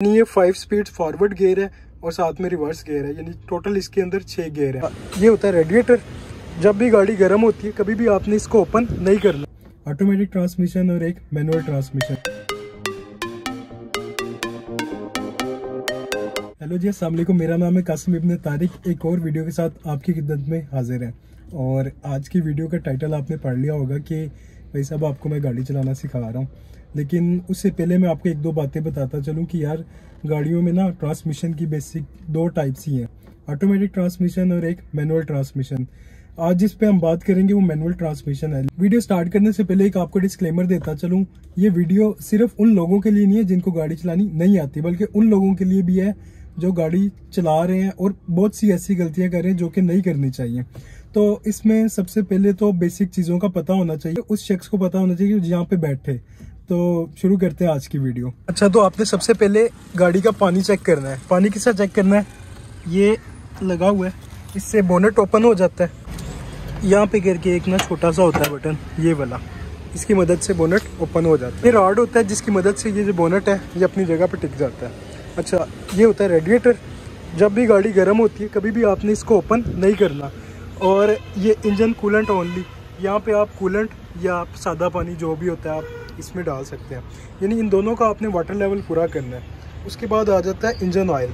यानी ये five speed forward gear है और साथ में रिवर्स गेयर है, यानी टोटल इसके अंदर छः गेयर है। ये होता है रेडिएटर जब भी गाड़ी गर्म होती है, कभी भी आपने इसको ओपन नहीं करना। ऑटोमेटिक ट्रांसमिशन और एक मैनुअल ट्रांसमिशन हेलो जी वालेकुम। मेरा नाम है कासिम इब्न तारिक। एक और वीडियो के साथ आपकी खिदत में हाजिर है। और आज की वीडियो का टाइटल आपने पढ़ लिया होगा कि, भाई साहब, आपको मैं गाड़ी चलाना सिखा रहा हूँ। लेकिन उससे पहले मैं आपको एक दो बातें बताता चलूँ कि यार, गाड़ियों में ना ट्रांसमिशन की बेसिक दो टाइप्स ही हैं। ऑटोमेटिक ट्रांसमिशन और एक मैनुअल ट्रांसमिशन आज जिस पे हम बात करेंगे, वो मैनुअल ट्रांसमिशन है। वीडियो स्टार्ट करने से पहले एक आपको डिस्क्लेमर देता चलूँ, ये वीडियो सिर्फ़ उन लोगों के लिए नहीं है जिनको गाड़ी चलानी नहीं आती, बल्कि उन लोगों के लिए भी है, जो गाड़ी चला रहे हैं और बहुत सी ऐसी गलतियाँ कर रहे हैं जो कि नहीं करनी चाहिए। तो इसमें सबसे पहले तो बेसिक चीज़ों का पता होना चाहिए। उस शख्स को पता होना चाहिए कि जहाँ पे बैठे। तो शुरू करते हैं आज की वीडियो। अच्छा तो आपने सबसे पहले गाड़ी का पानी चेक करना है। पानी किस चेक करना है? ये लगा हुआ है। इससे बोनेट ओपन हो जाता है। यहाँ पे करके एक ना छोटा सा होता है बटन ये वाला। इसकी मदद से बोनेट ओपन हो जाता है। ये रॉड होता है जिसकी मदद से ये जो बोनेट है, ये अपनी जगह पर टिक जाता है। अच्छा ये होता है रेडिएटर जब भी गाड़ी गर्म होती है, कभी भी आपने इसको ओपन नहीं करना। और ये इंजन कूलेंट ओनली यहाँ पे आप कूलेंट या सादा पानी जो भी होता है, आप इसमें डाल सकते हैं। यानी इन दोनों का आपने वाटर लेवल पूरा करना है। उसके बाद आ जाता है इंजन ऑयल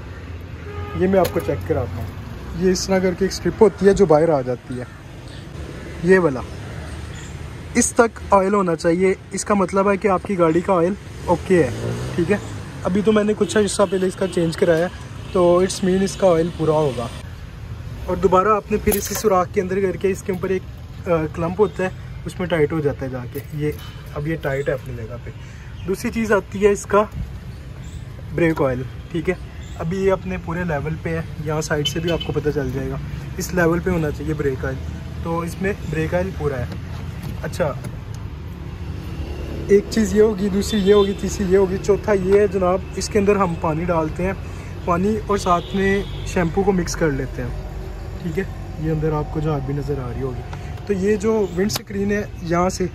ये मैं आपको चेक कराता हूँ। ये इस तरह करके एक स्ट्रिप होती है जो बाहर आ जाती है। ये वाला। इस तक ऑयल होना चाहिए। इसका मतलब है कि आपकी गाड़ी का ऑयल ओके है। ठीक है? अभी तो मैंने कुछ हिस्सा पहले इसका चेंज कराया। तो इट्स मीन इसका ऑयल पूरा होगा। और दोबारा आपने फिर इसी सुराख के अंदर करके इसके ऊपर एक क्लम्प होता है। उसमें टाइट हो जाता है जाके। ये, अब ये टाइट है अपनी जगह पे। दूसरी चीज़ आती है इसका ब्रेक ऑयल ठीक है? अभी ये अपने पूरे लेवल पे है। यहाँ साइड से भी आपको पता चल जाएगा। इस लेवल पे होना चाहिए ब्रेक ऑयल तो इसमें ब्रेक ऑयल पूरा है। अच्छा एक चीज़ ये होगी, दूसरी ये होगी, तीसरी ये होगी, चौथा ये है, जनाब, इसके अंदर हम पानी डालते हैं। पानी और साथ में शैम्पू को मिक्स कर लेते हैं। ठीक है? ये अंदर आपको जहाँ भी नज़र आ रही होगी। तो ये जो विंड स्क्रीन है, यहाँ से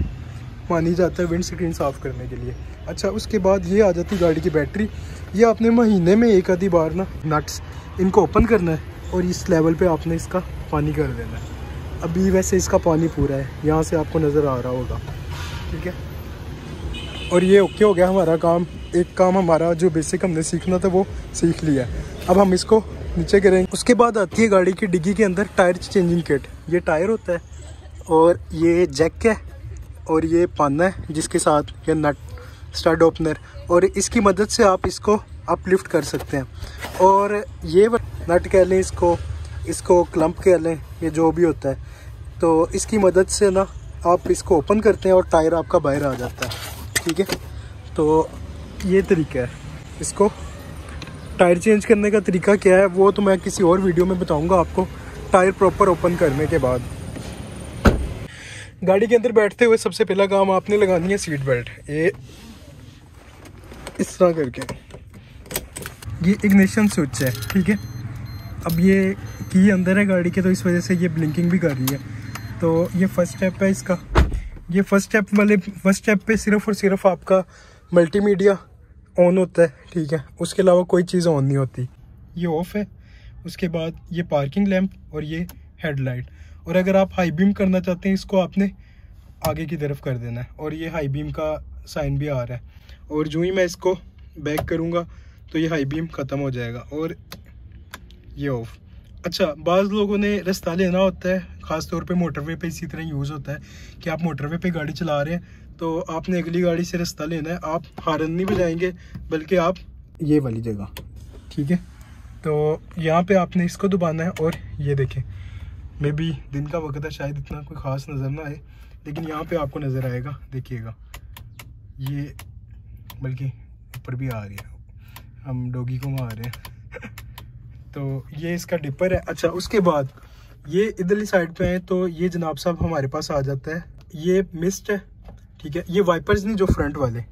पानी जाता है विंड स्क्रीन साफ़ करने के लिए। अच्छा उसके बाद ये आ जाती गाड़ी की बैटरी ये आपने महीने में एक आधी बार ना नट्स इनको ओपन करना है और इस लेवल पे आपने इसका पानी कर देना है। अभी वैसे इसका पानी पूरा है, यहाँ से आपको नज़र आ रहा होगा। ठीक है? और ये ओके हो गया हमारा काम। एक काम हमारा जो बेसिक हमने सीखना था, वो सीख लिया अब हम इसको नीचे करेंगे। उसके बाद आती है गाड़ी की डिग्गी के अंदर टायर चेंजिंग किट ये टायर होता है और ये जैक है, और ये पाना है, जिसके साथ ये नट, स्टड ओपनर, और इसकी मदद से आप इसको अपलिफ्ट कर सकते हैं। और ये नट कह लें इसको इसको क्लम्प कह लें, ये जो भी होता है। तो इसकी मदद से ना, आप इसको ओपन करते हैं और टायर आपका बाहर आ जाता है। ठीक है? तो ये तरीका है। इसको टायर चेंज करने का तरीका क्या है, वो तो मैं किसी और वीडियो में बताऊँगा आपको, टायर प्रॉपर ओपन करने के बाद। गाड़ी के अंदर बैठते हुए सबसे पहला काम आपने लगानी है सीट बेल्ट ये इस तरह करके। ये इग्निशन स्विच है, ठीक है? अब ये की अंदर है गाड़ी के तो इस वजह से ये ब्लिंकिंग भी कर रही है। तो ये फ़र्स्ट स्टेप है इसका। ये फ़र्स्ट स्टेप वाले फ़र्स्ट स्टेप पे सिर्फ़ और सिर्फ़ आपका मल्टीमीडिया ऑन होता है, ठीक है? उसके अलावा कोई चीज़ ऑन नहीं होती। ये ऑफ़ है। उसके बाद ये पार्किंग लैंप और ये हेडलाइट और अगर आप हाई बीम करना चाहते हैं, इसको आपने आगे की तरफ़ कर देना है। और ये हाई बीम का साइन भी आ रहा है। और जो ही मैं इसको बैक करूँगा तो ये हाई बीम ख़त्म हो जाएगा। और ये ऑफ़ अच्छा बाज़ लोगों ने रास्ता लेना होता है ख़ास तौर पे मोटरवे पे इसी तरह यूज़ होता है कि आप मोटरवे पे गाड़ी चला रहे हैं तो आपने अगली गाड़ी से रास्ता लेना है। आप हारन नहीं बजाएँगे, बल्कि आप ये वाली जगह, ठीक है? तो यहाँ पे आपने इसको दबाना है और ये देखें। मे बी दिन का वक्त है, शायद इतना कोई ख़ास नज़र ना आए, लेकिन यहाँ पे आपको नज़र आएगा, देखिएगा। ये बल्कि ऊपर भी आ रही है, हम डोगी को मार रहे हैं। तो ये इसका डिपर है। अच्छा उसके बाद ये इधरली साइड पे है तो ये जनाब साहब हमारे पास आ जाता है। ये मिस्ट है, ठीक है? ये वाइपर्स नहीं, जो फ्रंट वाले,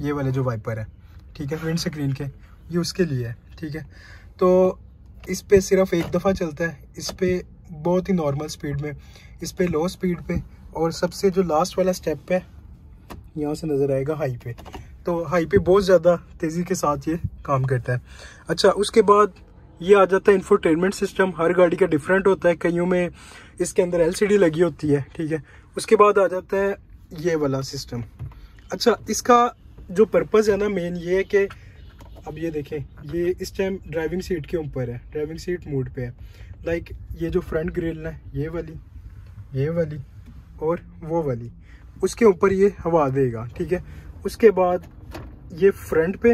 ये वाले जो वाइपर है, ठीक है? विंड स्क्रीन के, ये उसके लिए है, ठीक है? तो इस पे सिर्फ़ एक दफ़ा चलता है, इस पे बहुत ही नॉर्मल स्पीड में, इस पर लो स्पीड पे, और सबसे जो लास्ट वाला स्टेप है, यहाँ से नज़र आएगा हाई पे। तो हाई पे बहुत ज़्यादा तेज़ी के साथ ये काम करता है। अच्छा उसके बाद ये आ जाता है इन्फोटेनमेंट सिस्टम हर गाड़ी का डिफरेंट होता है। कईयों में इसके अंदर एलसीडी लगी होती है, ठीक है? उसके बाद आ जाता है ये वाला सिस्टम अच्छा इसका जो पर्पज़ है ना मेन ये है कि अब ये देखें, ये इस टाइम ड्राइविंग सीट के ऊपर है ड्राइविंग सीट मोड पे है। लाइक ये जो फ्रंट ग्रिल है ये वाली ये वाली और वो वाली, उसके ऊपर ये हवा देगा, ठीक है? उसके बाद ये फ्रंट पे,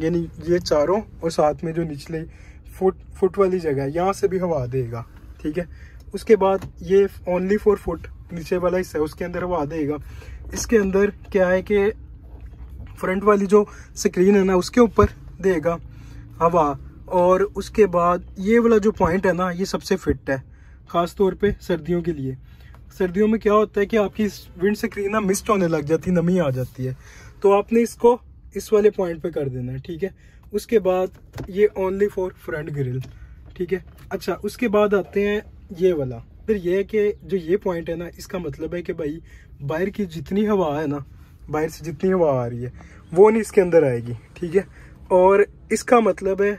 यानी ये चारों और साथ में जो निचले फुट फुट वाली जगह है, यहाँ से भी हवा देगा, ठीक है? उसके बाद ये ओनली फोर फुट नीचे वाला हिस्सा है, उसके अंदर हवा देगा। इसके अंदर क्या है कि फ्रंट वाली जो स्क्रीन है ना, उसके ऊपर देगा हवा। और उसके बाद ये वाला जो पॉइंट है ना, ये सबसे फिट है, ख़ास तौर पे सर्दियों के लिए। सर्दियों में क्या होता है कि आपकी विंड स्क्रीन ना मिस्ट होने लग जाती है नमी आ जाती है। तो आपने इसको इस वाले पॉइंट पे कर देना है, ठीक है? उसके बाद ये ओनली फॉर फ्रंट ग्रिल ठीक है? अच्छा उसके बाद आते हैं ये वाला। फिर ये है कि जो ये पॉइंट है ना, इसका मतलब है कि भाई बाहर की जितनी हवा है ना बाहर से जितनी हवा आ रही है, वो नहीं इसके अंदर आएगी, ठीक है? और इसका मतलब है,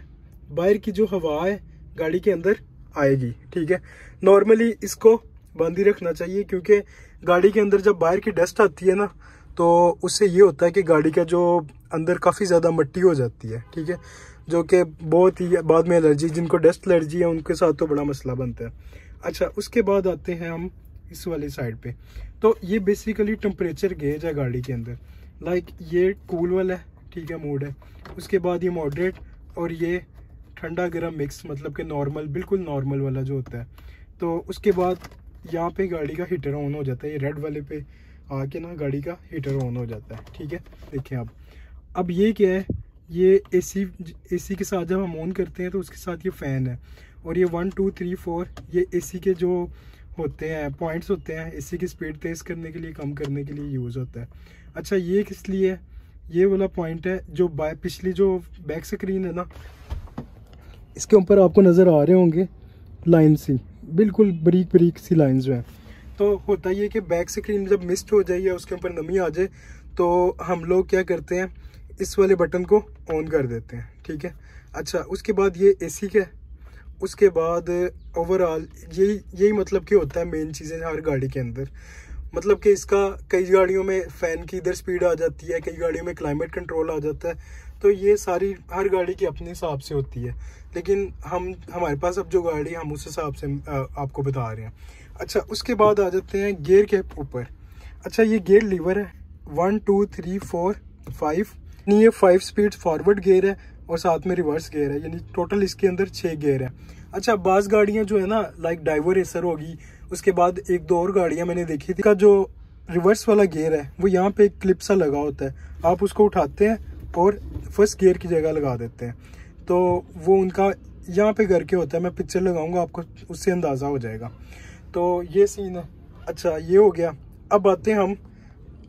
बाहर की जो हवा है, गाड़ी के अंदर आएगी, ठीक है? नॉर्मली इसको बंद ही रखना चाहिए, क्योंकि गाड़ी के अंदर जब बाहर की डस्ट आती है ना तो उससे ये होता है कि गाड़ी का जो अंदर काफ़ी ज़्यादा मट्टी हो जाती है, ठीक है? जो कि बहुत ही बाद में एलर्जी जिनको डस्ट एलर्जी है, उनके साथ तो बड़ा मसला बनता है। अच्छा उसके बाद आते हैं हम इस वाली साइड पे। तो ये बेसिकली टेम्परेचर गेज है गाड़ी के अंदर। लाइक ये कूल वाला है, ठीक है मोड है। उसके बाद ये मॉडरेट और ये ठंडा गर्म मिक्स मतलब कि नॉर्मल बिल्कुल नॉर्मल वाला जो होता है। तो उसके बाद यहाँ पे गाड़ी का हीटर ऑन हो जाता है। ये रेड वाले पे आके ना गाड़ी का हीटर ऑन हो जाता है, ठीक है? देखें आप। अब ये क्या है? ये एसी एसी के साथ जब हम ऑन करते हैं तो उसके साथ ये फ़ैन है। और ये वन टू थ्री फोर ये एसी के जो होते हैं पॉइंट्स होते हैं एसी की स्पीड तेज़ करने के लिए, कम करने के लिए यूज़ होता है। अच्छा ये किस लिए है? ये वाला पॉइंट है जो बाय पिछली जो बैक स्क्रीन है ना, इसके ऊपर आपको नज़र आ रहे होंगे लाइन सी बिल्कुल बरीक बरीक सी लाइन जो है। तो होता ये कि बैक स्क्रीन जब मिस्ट हो जाए या उसके ऊपर नमी आ जाए तो हम लोग क्या करते हैं, इस वाले बटन को ऑन कर देते हैं, ठीक है? अच्छा उसके बाद ये ए सी का उसके बाद ओवरऑल यही यही मतलब कि होता है मेन चीज़ें हर गाड़ी के अंदर। मतलब कि इसका कई गाड़ियों में फ़ैन की इधर स्पीड आ जाती है, कई गाड़ियों में क्लाइमेट कंट्रोल आ जाता है। तो ये सारी, हर गाड़ी की अपने हिसाब से होती है। लेकिन हम, हमारे पास अब जो गाड़ी हम उस हिसाब से आपको बता रहे हैं। अच्छा उसके बाद आ जाते हैं गेयर के ऊपर। अच्छा ये गेयर लीवर है। One two three four five यानी ये फाइव स्पीड फॉरवर्ड गेयर है। और साथ में रिवर्स गेयर है, यानी टोटल इसके अंदर छः गेयर है। अच्छा बाज़ गाड़ियाँ जो है ना लाइक डाइवर रेसर होगी, उसके बाद एक दो और गाड़ियाँ मैंने देखी थी। का जो रिवर्स वाला गेयर है, वो यहाँ पे एक क्लिप सा लगा होता है। आप उसको उठाते हैं और फ़र्स्ट गेयर की जगह लगा देते हैं। तो वो उनका यहाँ पे करके होता है, मैं पिक्चर लगाऊँगा, आपको उससे अंदाज़ा हो जाएगा। तो ये सीन है। अच्छा ये हो गया। अब आते हैं हम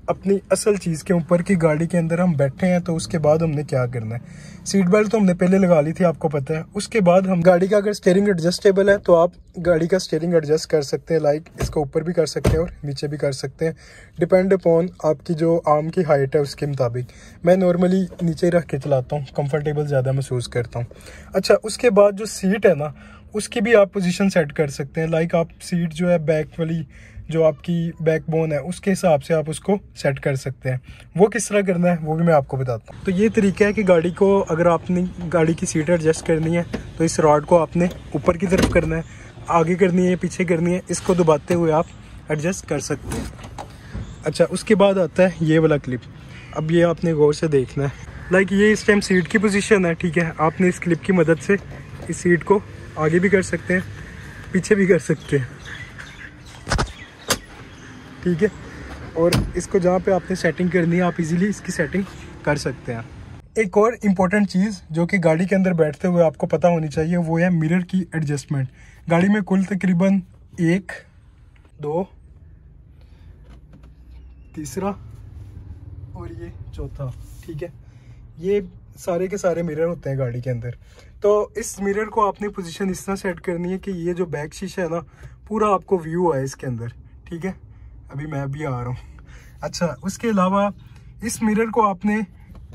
अपनी असल चीज़ के ऊपर की गाड़ी के अंदर हम बैठे हैं तो उसके बाद हमने क्या करना है? सीट बेल्ट तो हमने पहले लगा ली थी, आपको पता है। उसके बाद हम गाड़ी का अगर स्टेयरिंग एडजस्टेबल है तो आप गाड़ी का स्टेयरिंग एडजस्ट कर सकते हैं लाइक इसको ऊपर भी कर सकते हैं और नीचे भी कर सकते हैं। डिपेंड अपॉन आपकी जो आर्म की हाइट है, उसके मुताबिक। मैं नॉर्मली नीचे रख के चलाता हूँ कम्फर्टेबल ज़्यादा महसूस करता हूँ। अच्छा उसके बाद जो सीट है ना, उसकी भी आप पोजिशन सेट कर सकते हैं। लाइक आप सीट जो है बैक वाली जो आपकी बैकबोन है, उसके हिसाब से आप उसको सेट कर सकते हैं। वो किस तरह करना है, वो भी मैं आपको बताता हूँ। तो ये तरीका है कि गाड़ी को अगर आपने, गाड़ी की सीट एडजस्ट करनी है तो इस रॉड को आपने ऊपर की तरफ़ करना है, आगे करनी है पीछे करनी है, इसको दबाते हुए आप एडजस्ट कर सकते हैं। अच्छा उसके बाद आता है ये वाला क्लिप अब ये आपने गौर से देखना है। लाइक ये इस टाइम सीट की पोजीशन है, ठीक है? आपने इस क्लिप की मदद से इस सीट को आगे भी कर सकते हैं, पीछे भी कर सकते हैं। ठीक है। और इसको जहाँ पे आपने सेटिंग करनी है, आप इजीली इसकी सेटिंग कर सकते हैं। एक और इम्पोर्टेंट चीज़ जो कि गाड़ी के अंदर बैठते हुए आपको पता होनी चाहिए, वो है मिरर की एडजस्टमेंट गाड़ी में कुल तकरीबन एक, दो, तीसरा और ये चौथा, ठीक है। ये सारे के सारे मिरर होते हैं गाड़ी के अंदर। तो इस मिरर को आपने पोजीशन इस तरह सेट करनी है कि ये जो बैक शीशा है ना, पूरा आपको व्यू है इसके अंदर, ठीक है। अभी मैं भी आ रहा हूँ। अच्छा उसके अलावा इस मिरर को आपने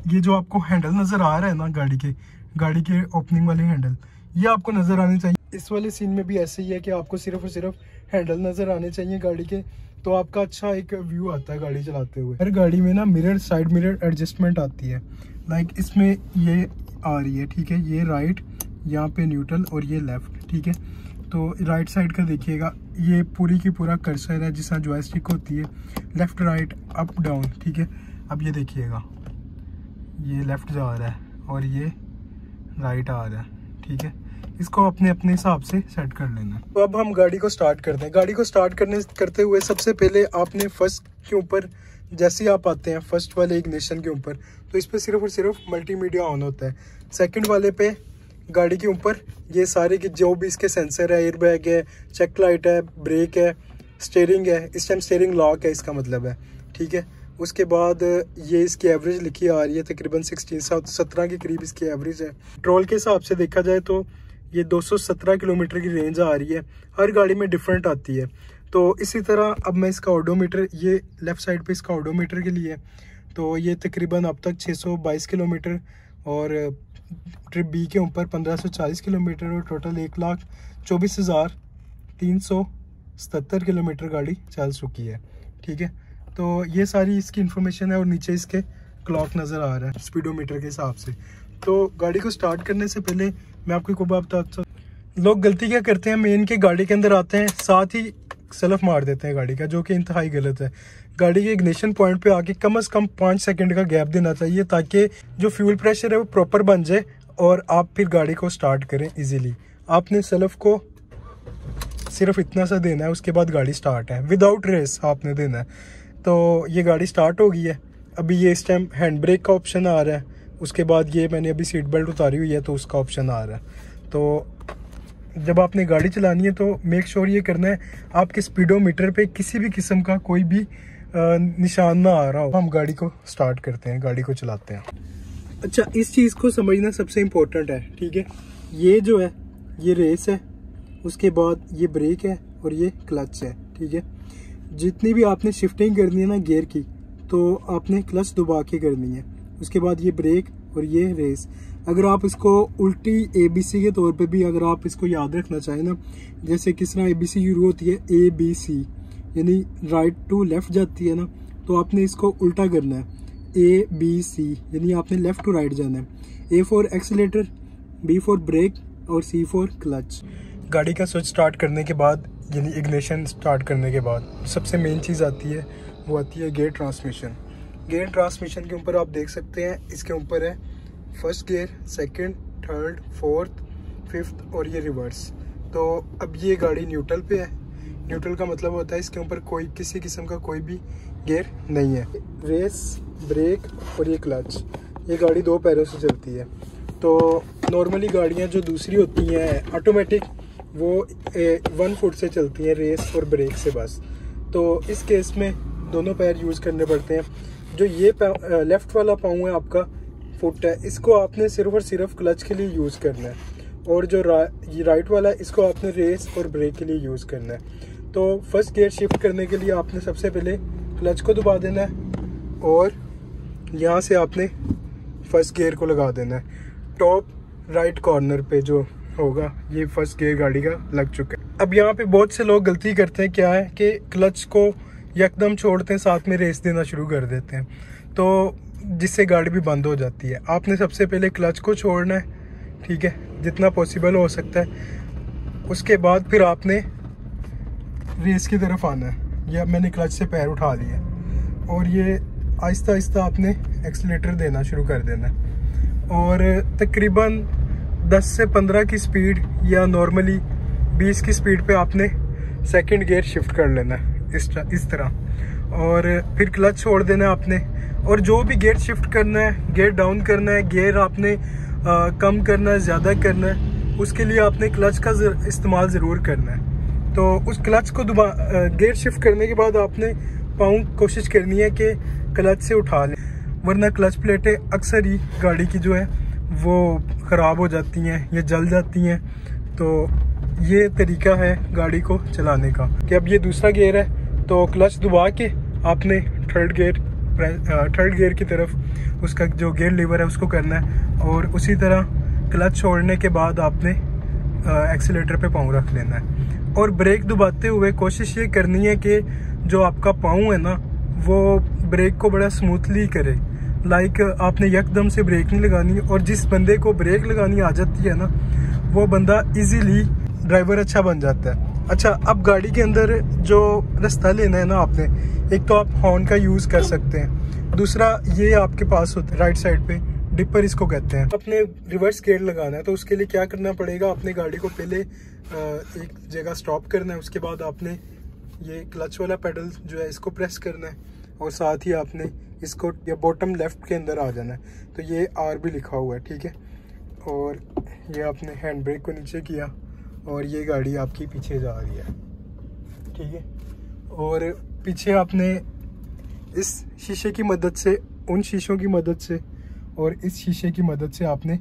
ये जो आपको हैंडल नज़र आ रहा है ना गाड़ी के गाड़ी के ओपनिंग वाले हैंडल ये आपको नज़र आने चाहिए। इस वाले सीन में भी ऐसे ही है कि आपको सिर्फ़ और सिर्फ़ हैंडल नज़र आने चाहिए गाड़ी के तो आपका अच्छा एक व्यू आता है गाड़ी चलाते हुए। हर गाड़ी में ना मिरर साइड मिरर एडजस्टमेंट आती है। लाइक इसमें ये आ रही है, ठीक है, ये राइट यहाँ पे न्यूट्रल और ये लेफ़्ट ठीक है। तो राइट साइड का देखिएगा, ये पूरी की पूरा कर्सर है, जिस जॉयस्टिक होती है लेफ़्ट राइट अप डाउन ठीक है? अब ये देखिएगा, ये लेफ़्ट जा रहा है और ये राइट आ रहा है, ठीक है? इसको अपने अपने हिसाब से सेट कर लेना है। तो अब हम गाड़ी को स्टार्ट करते हैं। गाड़ी को स्टार्ट करने करते हुए सबसे पहले आपने फ़र्स्ट के ऊपर, जैसे ही आप आते हैं फ़र्स्ट वाले इग्निशन के ऊपर तो इस पर सिर्फ़ और सिर्फ़ मल्टीमीडिया ऑन होता है। सेकंड वाले पे गाड़ी के ऊपर। ये सारे के जो भी इसके सेंसर है एयरबैग है चेक लाइट है ब्रेक है स्टेयरिंग है, इस टाइम स्टेयरिंग लॉक है इसका मतलब है। ठीक है? उसके बाद ये इसकी एवरेज लिखी आ रही है, तकरीबन सिक्सटीन सत्रह के करीब इसकी एवरेज है। पेट्रोल के हिसाब से देखा जाए तो ये 217 किलोमीटर की रेंज आ रही है। हर गाड़ी में डिफरेंट आती है। तो इसी तरह अब मैं इसका ऑडोमीटर ये लेफ़्ट साइड पे इसका ऑडोमीटर के लिए तो ये तकरीबन अब तक 622 किलोमीटर और ट्रिप बी के ऊपर 1540 किलोमीटर और टोटल एक लाख चौबीस हज़ार तीन सौ सतर किलोमीटर गाड़ी चल चुकी है। ठीक है? तो ये सारी इसकी इन्फॉर्मेशन है और नीचे इसके क्लॉक नज़र आ रहा है स्पीडोमीटर के हिसाब से। तो गाड़ी को स्टार्ट करने से पहले मैं आपको एक बात लोग गलती क्या करते हैं? मेन के गाड़ी के अंदर आते हैं, साथ ही सलफ मार देते हैं गाड़ी का, जो कि इंतहाई गलत है। गाड़ी के इग्निशन पॉइंट पे आके कम से कम पाँच सेकंड का गैप देना चाहिए ताकि जो फ्यूल प्रेशर है वो प्रॉपर बन जाए और आप फिर गाड़ी को स्टार्ट करें इजीली आपने सलफ को सिर्फ़ इतना सा देना है, उसके बाद गाड़ी स्टार्ट है। विदाउट रेस आपने देना है। तो ये गाड़ी स्टार्ट हो गई है। अभी ये इस टाइम हैंड ब्रेक का ऑप्शन आ रहा है। उसके बाद ये मैंने अभी सीट बेल्ट उतारी हुई है तो उसका ऑप्शन आ रहा है। तो जब आपने गाड़ी चलानी है तो मेक श्योर ये करना है, आपके स्पीडोमीटर पे किसी भी किस्म का कोई भी निशान ना आ रहा हो। हम गाड़ी को स्टार्ट करते हैं, गाड़ी को चलाते हैं। अच्छा इस चीज़ को समझना सबसे इम्पोर्टेंट है, ठीक है? ये जो है, ये रेस है, उसके बाद ये ब्रेक है और ये क्लच है, ठीक है? जितनी भी आपने शिफ्टिंग करनी है ना गेयर की तो आपने क्लच दबा के करनी है। उसके बाद ये ब्रेक और ये रेस अगर आप इसको उल्टी ए बी सी के तौर पे भी अगर आप इसको याद रखना चाहें ना, जैसे किस तरह ए बी सी शुरू होती है ए बी सी यानी राइट टू लेफ़्ट जाती है ना तो आपने इसको उल्टा करना है ए बी सी यानी आपने लेफ़्ट टू राइट जाना है। A for accelerator B for brake और सी फॉर क्लच गाड़ी का स्विच स्टार्ट करने के बाद, यानी इग्निशन स्टार्ट करने के बाद, सबसे मेन चीज़ आती है, वो आती है गेयर ट्रांसमिशन गेयर ट्रांसमिशन के ऊपर आप देख सकते हैं, इसके ऊपर है first gear second third fourth fifth और ये रिवर्स। तो अब ये गाड़ी न्यूट्रल पे है। न्यूट्रल का मतलब होता है इसके ऊपर कोई किसी किस्म का कोई भी गियर नहीं है। रेस ब्रेक और ये क्लच। ये गाड़ी दो पैरों से चलती है। तो नॉर्मली गाड़ियाँ जो दूसरी होती हैं ऑटोमेटिक वो ए, वन फुट से चलती हैं रेस और ब्रेक से बस। तो इस केस में दोनों पैर यूज़ करने पड़ते हैं। जो ये लेफ़्ट वाला पाँव है आपका फुट है इसको आपने सिर्फ़ और सिर्फ़ क्लच के लिए यूज़ करना है। और जो रा, ये राइट वाला है इसको आपने रेस और ब्रेक के लिए यूज़ करना है। तो फ़र्स्ट गियर शिफ्ट करने के लिए आपने सबसे पहले क्लच को दबा देना है और यहाँ से आपने फ़र्स्ट गियर को लगा देना है। टॉप राइट कॉर्नर पे जो होगा ये फ़र्स्ट गियर गाड़ी का लग चुका है। अब यहाँ पे बहुत से लोग गलती करते हैं क्या है कि क्लच को यकदम छोड़ते हैं साथ में रेस देना शुरू कर देते हैं। तो जिससे गाड़ी भी बंद हो जाती है। आपने सबसे पहले क्लच को छोड़ना है, ठीक है? जितना पॉसिबल हो सकता है। उसके बाद फिर आपने रेस की तरफ़ आना है। या मैंने क्लच से पैर उठा लिया और ये आहिस्ता आहिस्ता आपने एक्सलेटर देना शुरू कर देना है। और तकरीबन 10 से 15 की स्पीड या नॉर्मली 20 की स्पीड पे आपने सेकंड गियर शिफ्ट कर लेना है। इस इस तरह। और फिर क्लच छोड़ देना है आपने। और जो भी गेयर शिफ्ट करना है गेयर डाउन करना है गेयर आपने आ, कम करना है ज़्यादा करना है उसके लिए आपने क्लच का जर, इस्तेमाल ज़रूर करना है। तो उस क्लच को दोबारा गेयर शिफ्ट करने के बाद आपने पाँव कोशिश करनी है कि क्लच से उठा लें। वरना क्लच प्लेटें अक्सर ही गाड़ी की जो है वो ख़राब हो जाती हैं या जल जाती हैं। तो ये तरीका है गाड़ी को चलाने का। कि अब ये दूसरा गेयर है तो क्लच दबा के आपने थर्ड गेयर थर्ड गियर की तरफ़ उसका जो गियर लीवर है उसको करना है और उसी तरह क्लच छोड़ने के बाद आपने एक्सीटर पे पाँव रख लेना है। और ब्रेक दबाते हुए कोशिश ये करनी है कि जो आपका पाँव है ना, वो ब्रेक को बड़ा स्मूथली करे। लाइक आपने यकदम से ब्रेक नहीं लगानी और जिस बंदे को ब्रेक लगानी आ जाती है ना, वो बंदा इजीली ड्राइवर अच्छा बन जाता है। अच्छा अब गाड़ी के अंदर जो रास्ता लेना है ना आपने, एक तो आप हॉर्न का यूज़ कर सकते हैं। दूसरा, ये आपके पास होता है राइट साइड पे डिपर इसको कहते हैं। अपने रिवर्स गेयर लगाना है तो उसके लिए क्या करना पड़ेगा? अपने गाड़ी को पहले एक जगह स्टॉप करना है, उसके बाद आपने ये क्लच वाला पेडल जो है, इसको प्रेस करना है, और साथ ही आपने इसको, या बॉटम लेफ़्ट के अंदर आ जाना है। तो ये आर भी लिखा हुआ है, ठीक है? और ये आपने हैंड ब्रेक को नीचे किया। और ये गाड़ी आपकी पीछे जा रही है। ठीक है? और पीछे आपने इस शीशे की मदद से, उन शीशों की मदद से और इस शीशे की मदद से आपने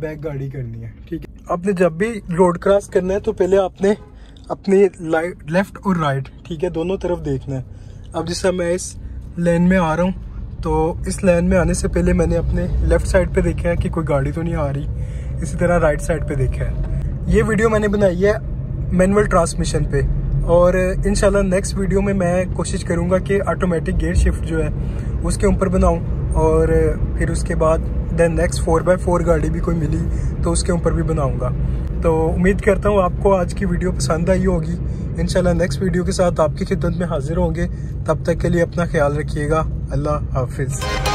बैक गाड़ी करनी है। ठीक है? आपने जब भी रोड क्रॉस करना है तो पहले आपने अपने लेफ़्ट और राइट, ठीक है, दोनों तरफ़ देखना है। अब जैसा मैं इस लेन में आ रहा हूँ तो इस लेन में आने से पहले मैंने अपने लेफ़्ट साइड पे देखा है कि कोई गाड़ी तो नहीं आ रही, इसी तरह राइट साइड पे देखा है। ये वीडियो मैंने बनाई है मैनुअल ट्रांसमिशन पे। और इनशाला नेक्स्ट वीडियो में मैं कोशिश करूँगा कि ऑटोमेटिक गेयर शिफ्ट जो है, उसके ऊपर बनाऊँ। और फिर उसके बाद then next four by four गाड़ी भी कोई मिली तो उसके ऊपर भी बनाऊँगा। तो उम्मीद करता हूँ आपको आज की वीडियो पसंद आई होगी। इनशाला नेक्स्ट वीडियो के साथ आपकी खिदमत में हाजिर होंगे। तब तक के लिए अपना ख्याल रखिएगा। अल्लाह हाफिज़।